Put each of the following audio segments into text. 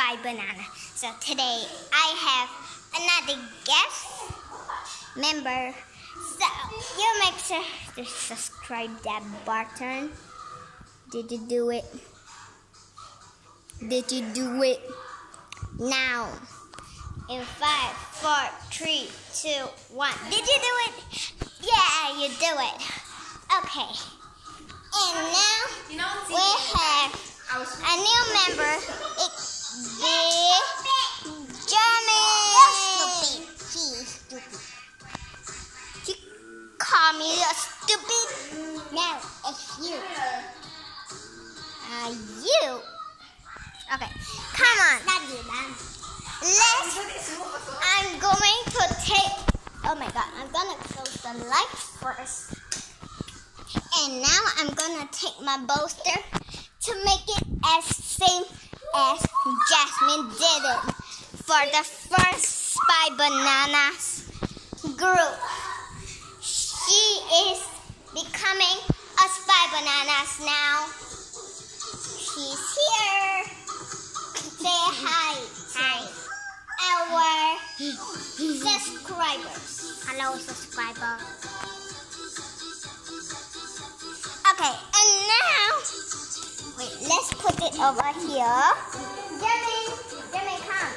Spy Banana. So today I have another guest member. So you make sure to subscribe that button. Did you do it? Did you do it? Now. In five, four, three, two, one. Did you do it? Yeah, you do it. Okay. And now we have a new member. It's Big German. She's stupid. You call me a stupid? No, it's you. Uh, you. Okay, come on. Not you, Mom. Let's. I'm going to take. Oh my god, I'm gonna close the lights first. And now I'm gonna take my bolster to make it as same as Jasmine did it for the first Spy Bananas group. She is becoming a Spy Bananas now. She's here. Say hi. Hi. Our subscribers. Hello, subscriber. Okay, put it over here. Jimmy, Jimmy, come.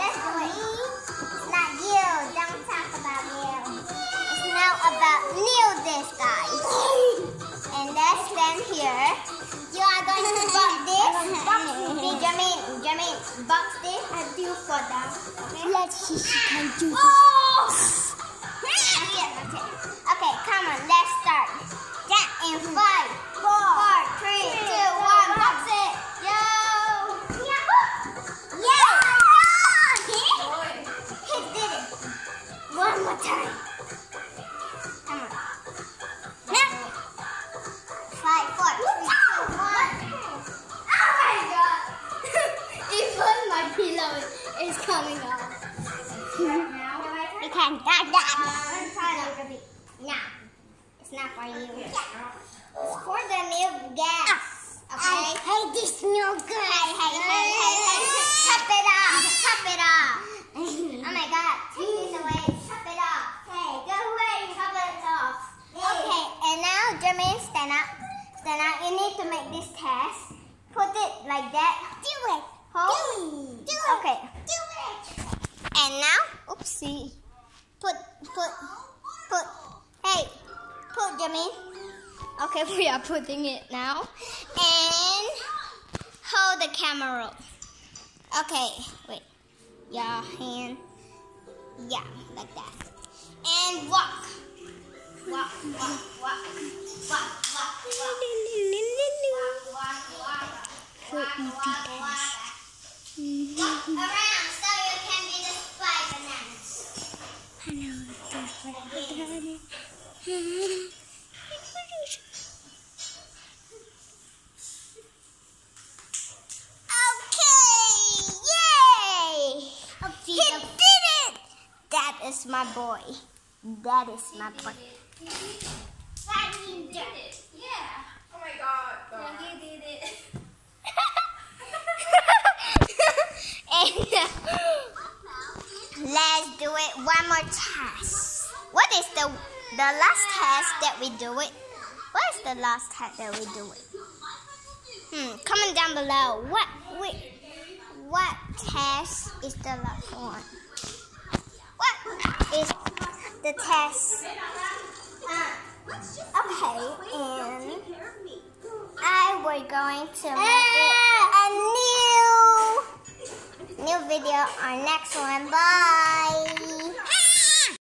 Let's do it. It's not you. Don't talk about you. It's now about new this guy. And let's stand here. You are going to box this. Box this. Jimmy, Jimmy, box this. I do for them. Okay? Let's see if she can do this. Oh! Okay, come on, let's You can that that. No, it's not for you. It's for the new guest. Ah. Okay. I hate this new guest. Hey, hey, hey, hey, hey. Chop it off. Chop it off. oh my god. Take this away. Chop it off. Hey, go away. Chop it off. Okay, and now Jermaine, stand up. Stand up. You need to make this test. Put it like that. Do it. Hold. Do it. Okay. Do it. And now, oopsie. Put, put, put. Hey, put Jermaine. Okay, we are putting it now. And hold the camera. Okay, wait. Your hand. Yeah, like that. And walk. Walk, walk, walk. Walk, walk, walk. Walk, walk, walk. Walk, walk, walk. Walk around so you can be the spy bananas. Okay! Yay! He did it! That is my boy. That is my boy. Let's do it one more test. What is the the last test that we do it? What is the last test that we do it? Hmm, comment down below. What wait, what test is the last one? The test? Uh, okay, and I we're going to make a new new video on next one. Bye.